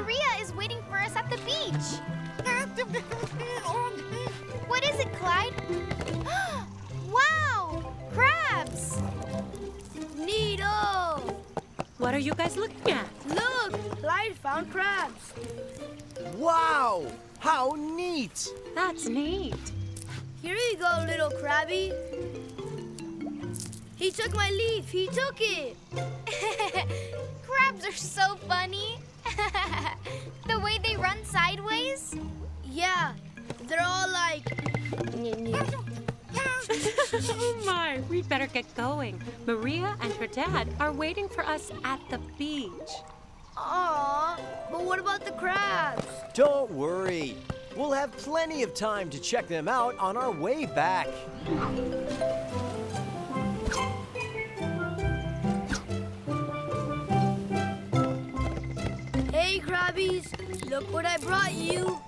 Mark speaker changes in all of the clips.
Speaker 1: Maria is waiting for us at the beach. What is it, Clyde? wow! Crabs!
Speaker 2: Neato!
Speaker 3: What are you guys looking at?
Speaker 2: Look, Clyde found crabs.
Speaker 4: Wow! How neat!
Speaker 3: That's neat.
Speaker 2: Here you go, little crabby. He took my leaf. He took it.
Speaker 1: Crabs are so funny. the way they run sideways.
Speaker 2: Yeah, they're all like.
Speaker 3: oh my, We'd better get going. Maria and her dad are waiting for us at the beach.
Speaker 2: Aw, but what about the crabs?
Speaker 4: Don't worry. We'll have plenty of time to check them out on our way back.
Speaker 2: Hey, crabbies, look what I brought you.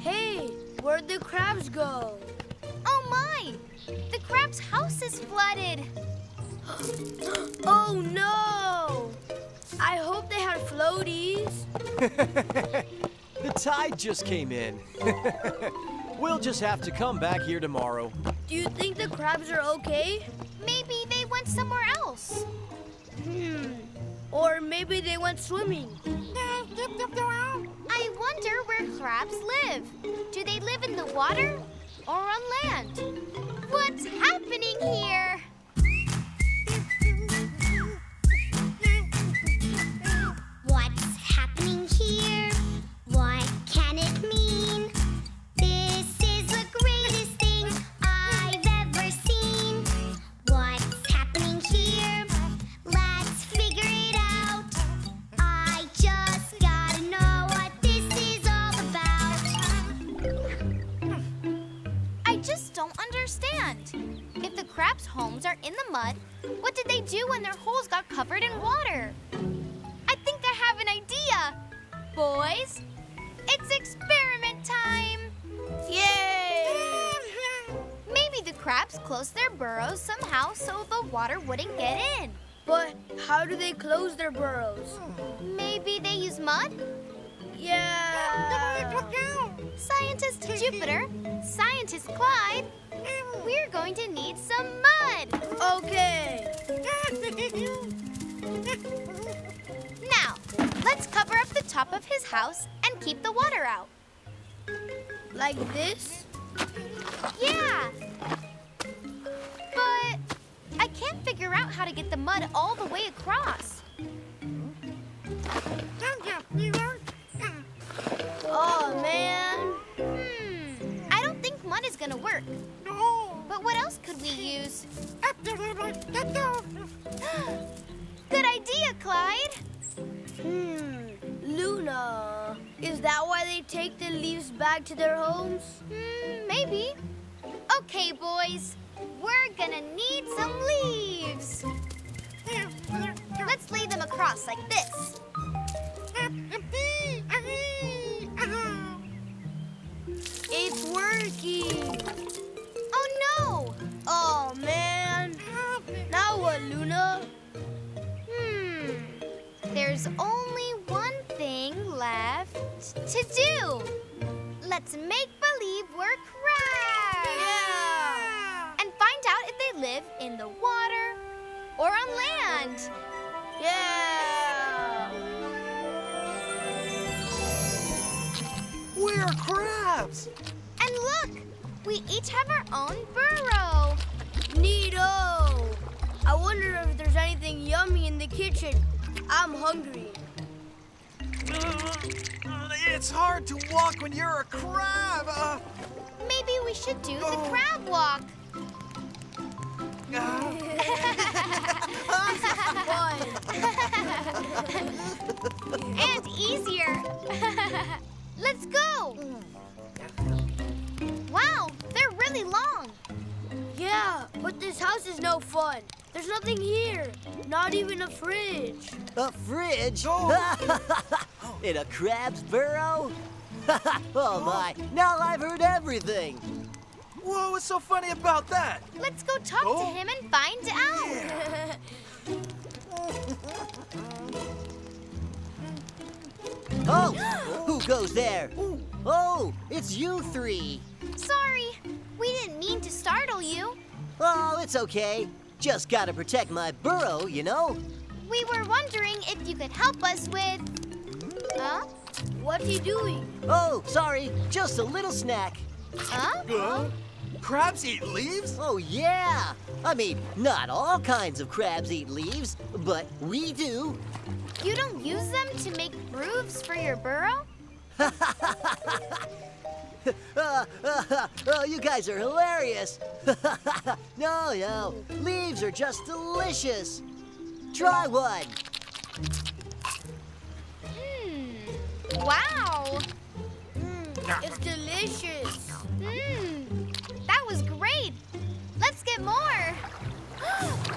Speaker 2: Hey, where'd the crabs go?
Speaker 1: Oh my! The crab's house is flooded.
Speaker 2: Oh no! I hope they had floaties.
Speaker 4: The tide just came in. we'll just have to come back here tomorrow.
Speaker 2: Do you think the crabs are okay?
Speaker 1: Maybe they went somewhere else.
Speaker 2: Hmm. Or maybe they went swimming.
Speaker 1: I wonder where crabs live. Do they live in the water or on land? What's happening here? Crabs' homes are in the mud, what did they do when their holes got covered in water? I think I have an idea. Boys, it's experiment time.
Speaker 2: Yay!
Speaker 1: Maybe the crabs closed their burrows somehow so the water wouldn't get in.
Speaker 2: But how do they close their burrows?
Speaker 1: Hmm, maybe they use mud?
Speaker 2: Yeah.
Speaker 1: Scientist Jupiter, Scientist Clyde, we're going to need some mud.
Speaker 2: Okay.
Speaker 1: Now, let's cover up the top of his house and keep the water out.
Speaker 2: Like this?
Speaker 1: Yeah. But I can't figure out how to get the mud all the way across.
Speaker 2: Oh man.
Speaker 1: Hmm. I don't think mud is gonna work. No. But what else could we use? Good idea, Clyde.
Speaker 2: Hmm. Luna. Is that why they take the leaves back to their homes?
Speaker 1: Hmm, maybe. Okay, boys. We're gonna need some leaves. Let's lay them across like this. Let's make believe we're crabs.
Speaker 2: Yeah.
Speaker 1: And find out if they live in the water or on land.
Speaker 2: Yeah.
Speaker 4: We're crabs!
Speaker 1: And look, we each have our own burrow.
Speaker 2: Neato. I wonder if there's anything yummy in the kitchen. I'm hungry.
Speaker 4: It's hard to walk when you're a crab. Uh,
Speaker 1: Maybe we should do the
Speaker 4: Oh.
Speaker 1: crab walk.
Speaker 2: Fun.
Speaker 1: and easier. Let's go. Wow, they're really long.
Speaker 2: Yeah, but this house is no fun. There's nothing here. Not even a fridge.
Speaker 4: a fridge? In a crab's burrow?
Speaker 5: oh my, now I've heard everything.
Speaker 6: Whoa, what's so funny about that?
Speaker 1: Let's go talk
Speaker 6: Oh.
Speaker 1: to him and find out.
Speaker 5: Oh, who goes there? Oh, it's you three.
Speaker 1: Sorry, we didn't mean to startle you.
Speaker 5: Oh, it's okay. Just gotta protect my burrow, you know?
Speaker 1: We were wondering if you could help us with. Huh?
Speaker 2: What's he doing?
Speaker 5: Oh, sorry, just a little snack.
Speaker 1: Huh?
Speaker 6: Huh? Crabs eat leaves?
Speaker 5: Oh, yeah. I mean, not all kinds of crabs eat leaves, but we do.
Speaker 1: You don't use them to make grooves for your burrow?
Speaker 5: Uh, uh, oh, you guys are hilarious. no, no, leaves are just delicious. Try one.
Speaker 1: Wow.
Speaker 2: It's delicious.
Speaker 1: Hmm. That was great. Let's get more.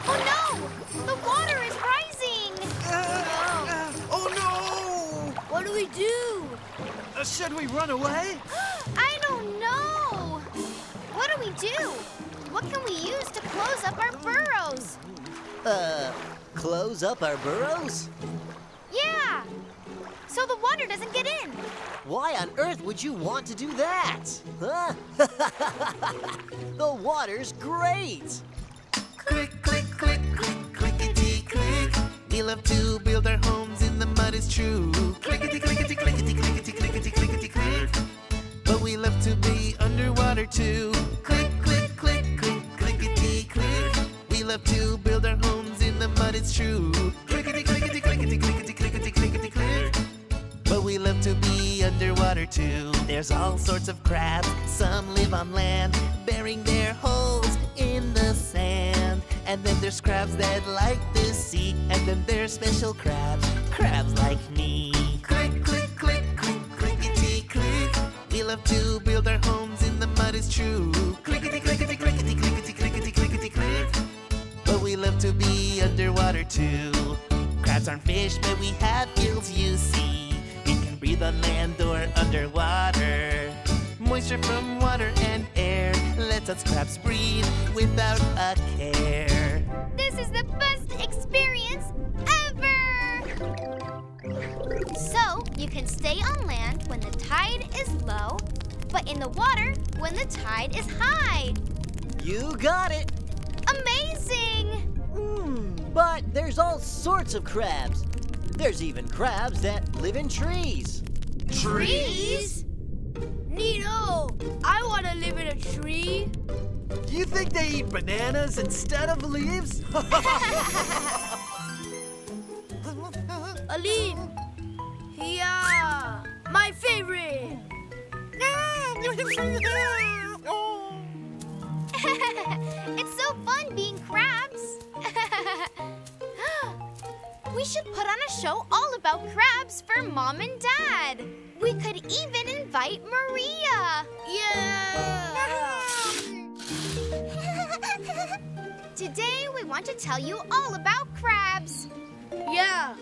Speaker 1: oh no! The water is rising.
Speaker 6: Uh, oh no!
Speaker 2: What do we do?
Speaker 6: no! Uh, should we run away?
Speaker 1: I don't know. What do we do? What can we use to close up our burrows?
Speaker 5: Uh, close up our burrows?
Speaker 1: Yeah. So the water doesn't get in.
Speaker 5: Why on earth would you want to do that? Huh? the water's great.
Speaker 7: Click, click, click, click, clickety, click. We love to build our homes in the mud, it's true. Clickety, clickety, clickety, clickety, clickety, clickety, click. But we love to be underwater too. Click, click, click, click, clickety, click. We love to build our homes in the mud, it's true. Clickety, clickety, clickety, clickety, clickety, clickety, click. We love to be underwater too. There's all sorts of crabs. Some live on land, burying their holes in the sand. And then there's crabs that like the sea. And then there's special crabs, crabs like me. Click, click, click, click, clickety, click. We love to build our homes in the mud, it's true. Clickety, clickety, clickety, clickety, clickety, clickety, click. But we love to be underwater too. Crabs aren't fish, but we have gills, you see. On land or underwater. Moisture from water and air lets us crabs breathe without a care.
Speaker 1: This is the best experience ever! So, you can stay on land when the tide is low, but in the water when the tide is high.
Speaker 5: You got it.
Speaker 1: Amazing!
Speaker 5: Hmm, but there's all sorts of crabs. There's even crabs that live in trees.
Speaker 1: Trees?
Speaker 2: Nino, I want to live in a tree.
Speaker 6: You think they eat bananas instead of leaves?
Speaker 2: A leaf. Yeah, my favorite.
Speaker 1: it's so fun being crabs. we should put on a show all about crabs for mom and dad. We could even invite Maria.
Speaker 2: Yeah.
Speaker 1: Today we want to tell you all about crabs.
Speaker 2: Yeah.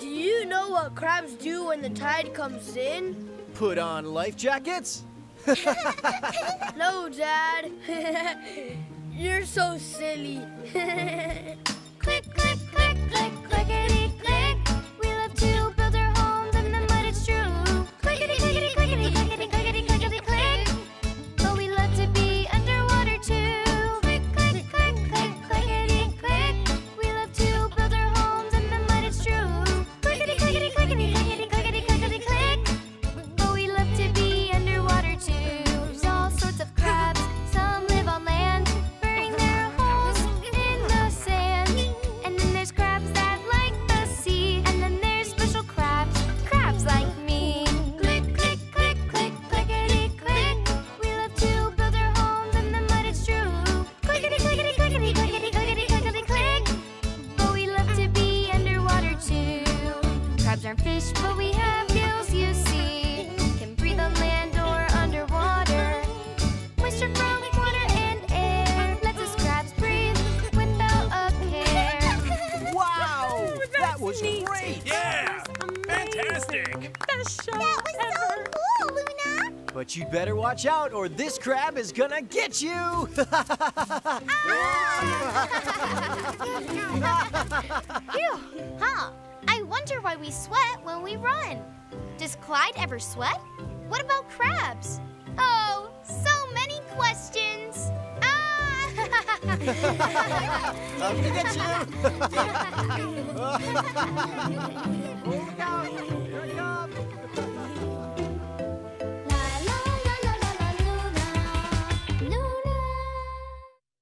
Speaker 2: Do you know what crabs do when the tide comes in?
Speaker 4: Put on life jackets?
Speaker 2: No, Dad. You're so silly.
Speaker 1: Click, click, click, click, was great. Yeah. Was Fantastic. Best show That was ever. so cool, Luna. But
Speaker 5: you'd better watch out or this crab is gonna get you.
Speaker 1: Phew. Huh. I wonder why we sweat when we run. Does Clyde ever sweat? What about crabs? Oh, so many questions.
Speaker 5: Gonna get you!